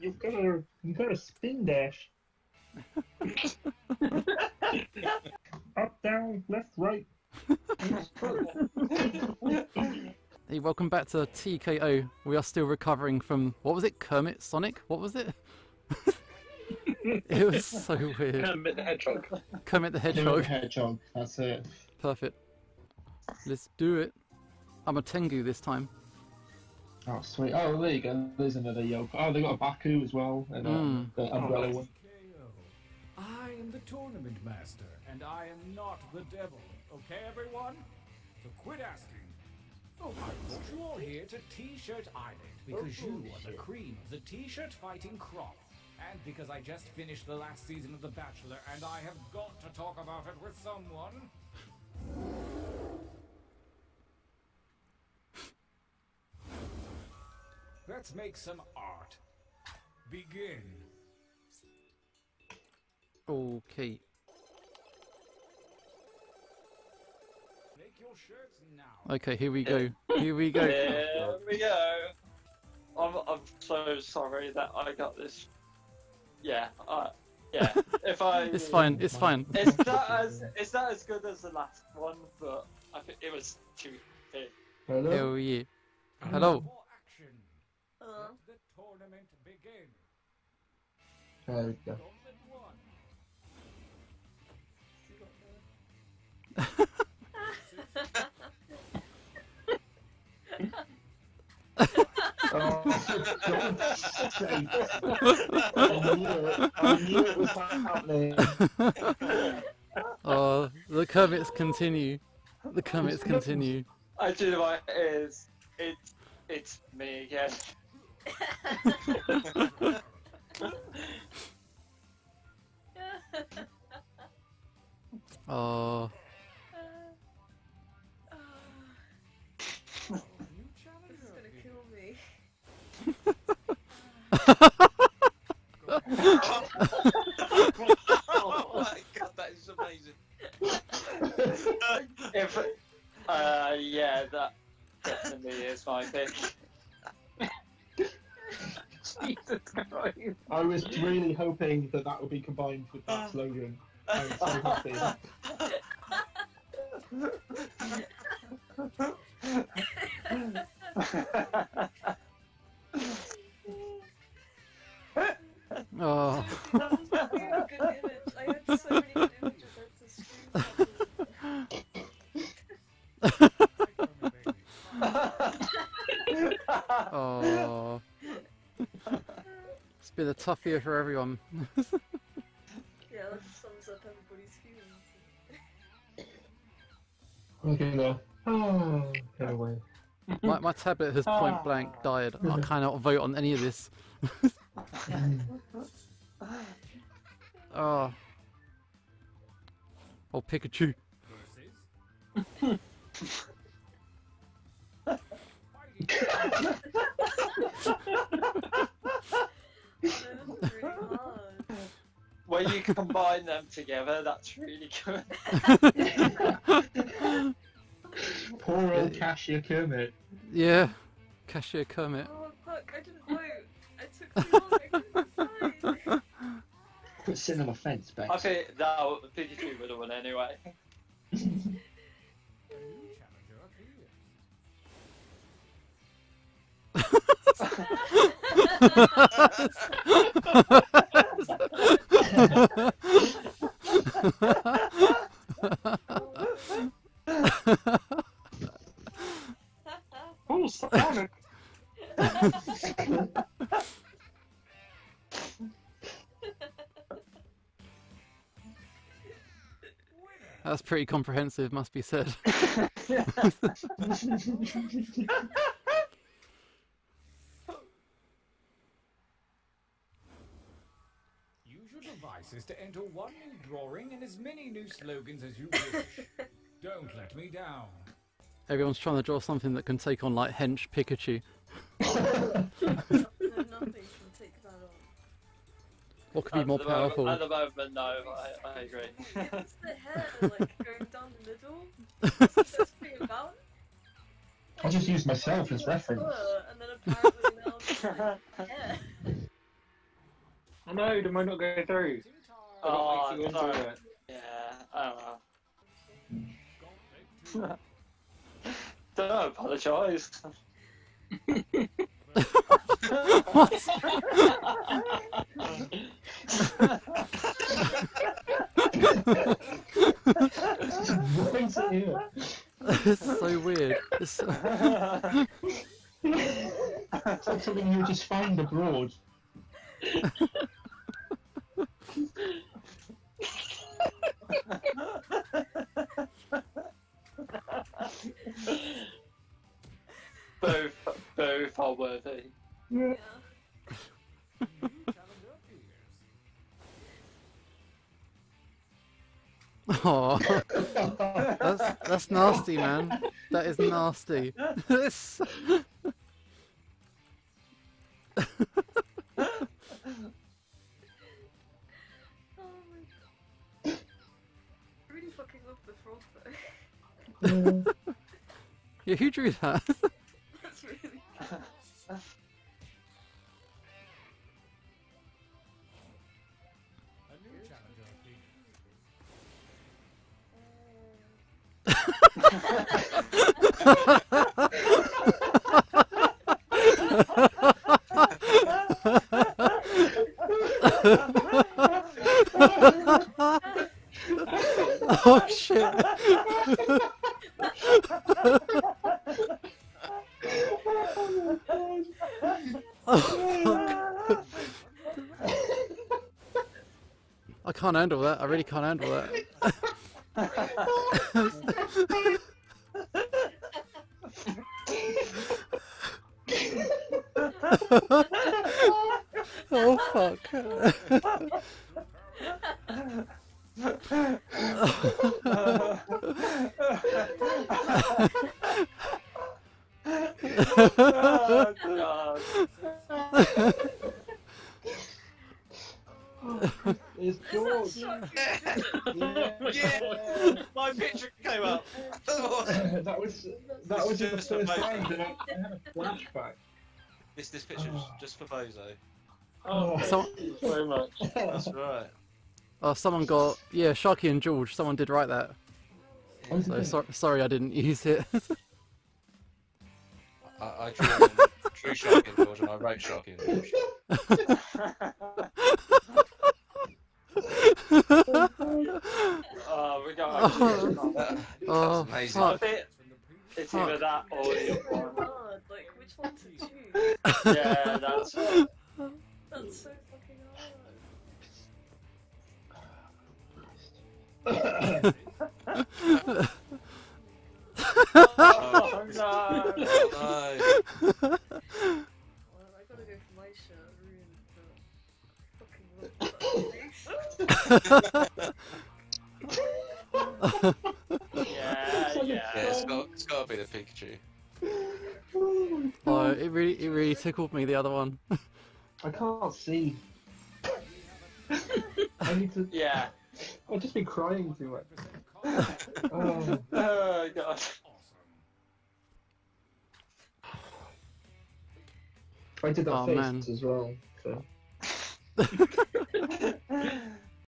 You've got a you got a spin dash. Up, down, left, right. Hey, welcome back to TKO. We are still recovering from what was it? Kermit Sonic? What was it? it was so weird. Kermit the Hedgehog. Kermit the Hedgehog. Hedgehog. Hedgehog. That's it. Perfect. Let's do it. I'm a Tengu this time. Oh sweet. Oh, there you go. There's another Yoko. Oh, they got a Baku as well, and um, the umbrella one. TKO. I am the tournament master, and I am not the devil. Okay, everyone? So quit asking. Oh, I brought you all here to T-Shirt Island because you are the cream of the T-shirt fighting crop. And because I just finished the last season of The Bachelor and I have got to talk about it with someone. Let's make some art. Begin. Okay. Make your shirts now. Okay, here we go. Here we go. Here we go. I'm, I'm so sorry that I got this. Yeah, uh, yeah. If I, It's fine. It's fine. It's not as it's not as good as the last one, but I think it was too big. Hello. Hell yeah. Hello. For Let the tournament begin. There we go. Tournament one. Oh, God's sake. I knew it. I knew it was happening. Oh, the Kermits continue. The Kermits continue. I do know what it is. It's it's me again. Oh, New This challenger is gonna kill me. Jesus Christ. I was really hoping that that would be combined with that slogan. Oh. I'm so happy. oh. A tough year for everyone. Yeah, that sums up everybody's feelings. Okay, now. Oh, go away. My, my tablet has point blank died. I cannot vote on any of this. Oh. Oh, Pikachu. Versus. That was really hard. when you combine them together, that's really good. Poor old Cashier Kermit. Yeah. Cashier Kermit. Oh fuck, I didn't vote. I took too long, I couldn't decide. Quit sitting on my fence, babe. I think that Pikachu would have won anyway. Oh, Sonic! That's pretty comprehensive, must be said. Use your to enter one new drawing and as many new slogans as you wish. Don't let me down. Everyone's trying to draw something that can take on like hench Pikachu. No, nothing can take that on. What could be At more the moment- powerful? At the moment, no, I, I agree. It's the hair, like, going down the middle. It's supposed to be a. I just used myself as reference. Oh, and then apparently now it's like, hair. I know, they might not go through. I got Oh, Pixie into no. it. Yeah, oh well. Don't apologise. what? Why is it's so weird. It's so... It's like something you would just find abroad. both are worthy. Yeah. Oh, that's that's nasty, man. That is nasty. It's- Oh my god. I really fucking love the frog yeah, who drew that? Oh shit! I can't handle that. I really can't handle that. oh fuck! Oh god. It's George. that shocking? Yeah, my picture came up. that was that was the Just first amazing. time I, I had a flashback. This this picture was just for Bozo. Oh, So- thank you so much. That's right. Oh, someone got yeah, Sharky and George. Someone did write that. Oh, So did so, sorry, I didn't use it. I, I drew, um, drew shocking George and I wrote shocking George. Ah, oh, we got actually. That, Oh, that's amazing. I fuck. think it's either that or the other one. God, like which one to choose? Yeah, that's That's so fucking hard. Oh no! Oh, Well, I gotta go for my shirt, ruined, but fucking love that face. Yeah, no. yeah. Yeah, it's got, it's got to be the Pikachu. Oh, it really it really tickled me the other one. I can't see. I need to. Yeah. I've just been crying too much. Oh, Oh god. I did that Oh, face man. as well. So.